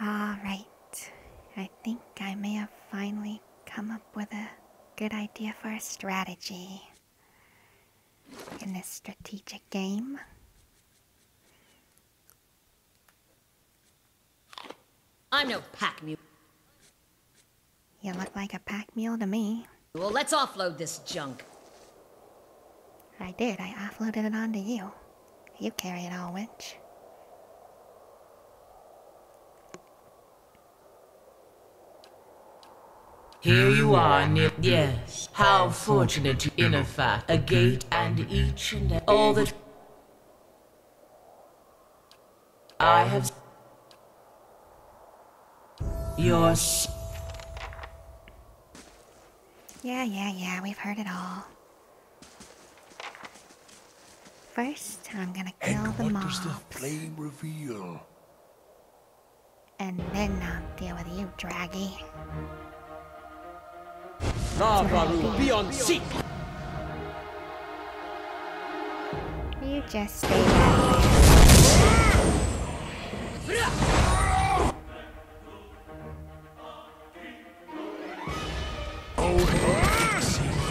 All right. I think I may have finally come up with a good idea for a strategy in this strategic game. I'm no pack mule. You look like a pack mule to me. Well, let's offload this junk. I did. I offloaded it onto you. You carry it all, witch. Here you are, Nip. Yes. How fortunate you, in fact, a gate and each and all that I have. Yours. Yeah, yeah, yeah, we've heard it all. First, I'm gonna kill And the what does the mobs. flame reveal? And then I'll deal with you, Draggy. Navaru, be on seek! You just stay back there.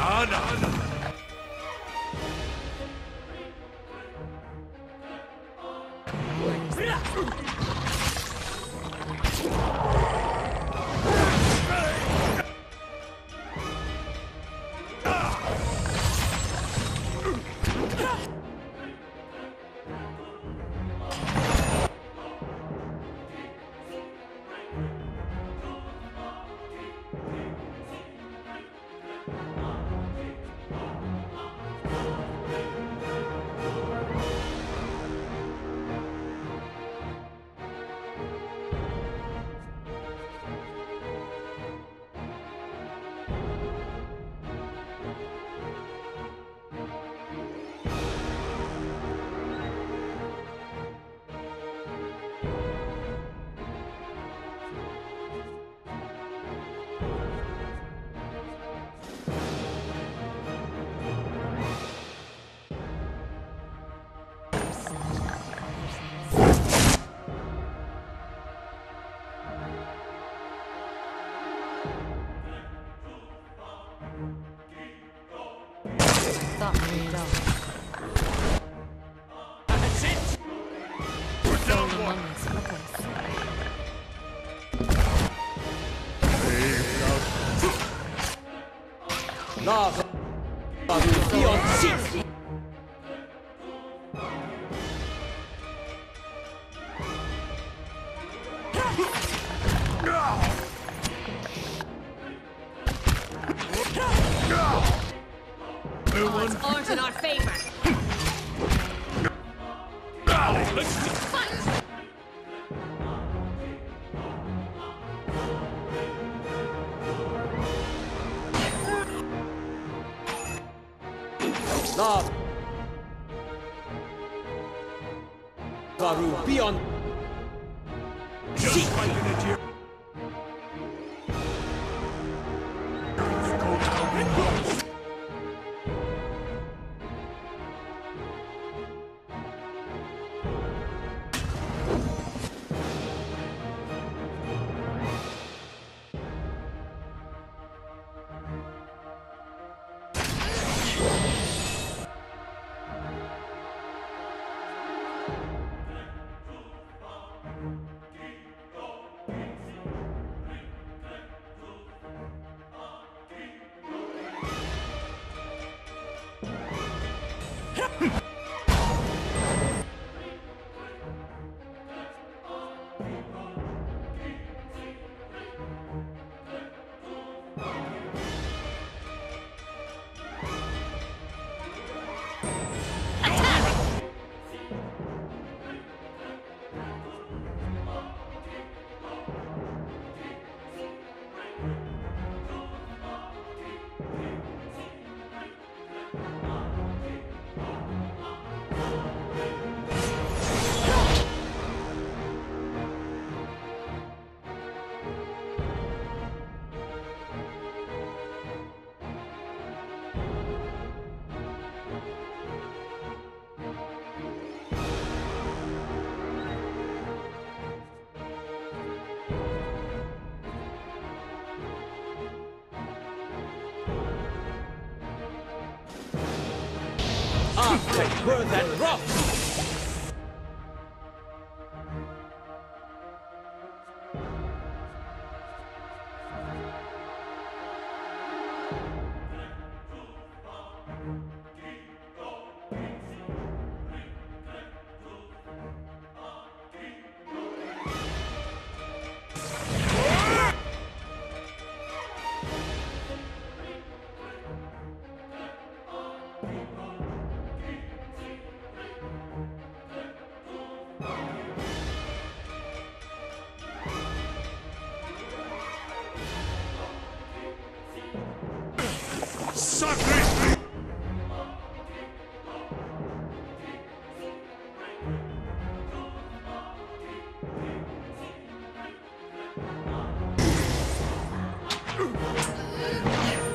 Thought as others die. Love, love your cheeks! Navaru, be on. Just fighting Take and rough.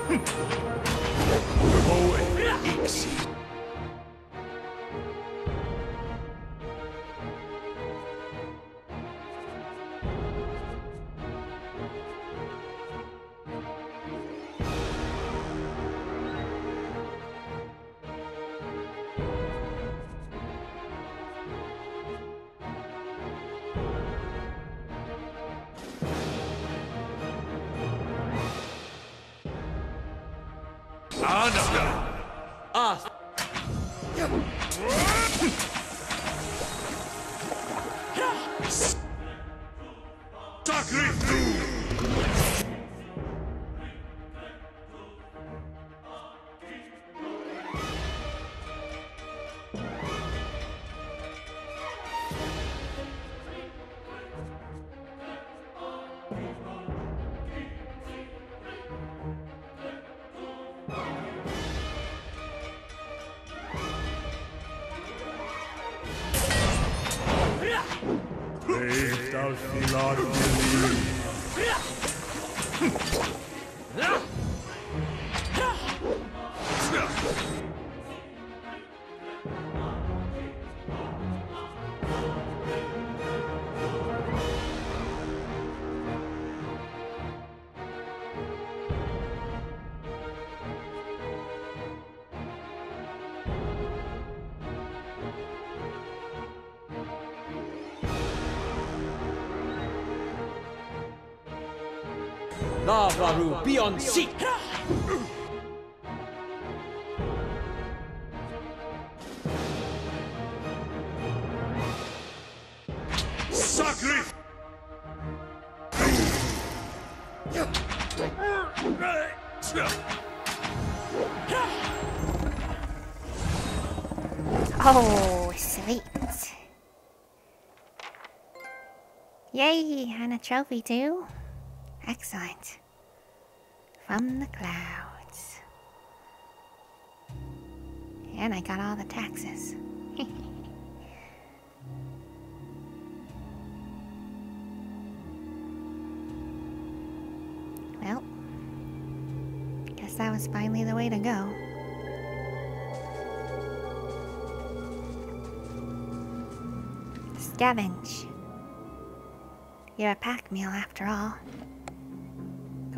Heroic exit. Sacrifice! Faith thou shalt not. Navaru, be on seat. Sacrifice! Oh, sweet. Yay, and a trophy too. Excellent. From the clouds. And I got all the taxes. well, guess that was finally the way to go. Scavenge. You're a pack meal after all.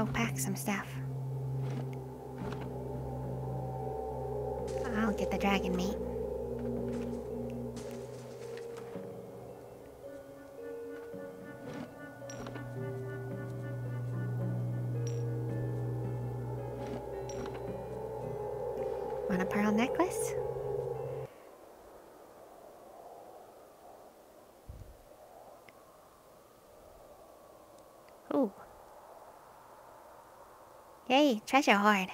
Go pack some stuff. I'll get the dragon meat. Want a pearl necklace? Ooh. Yay, treasure hoard.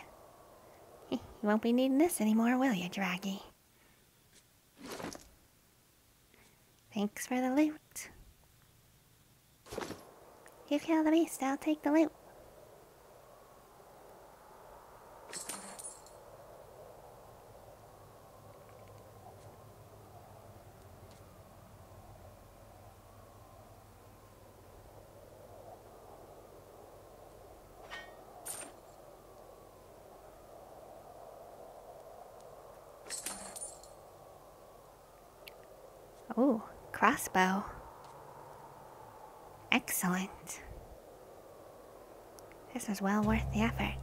You won't be needing this anymore, will you, Draggy? Thanks for the loot. You kill the beast, I'll take the loot. Ooh, crossbow. Excellent. This was well worth the effort.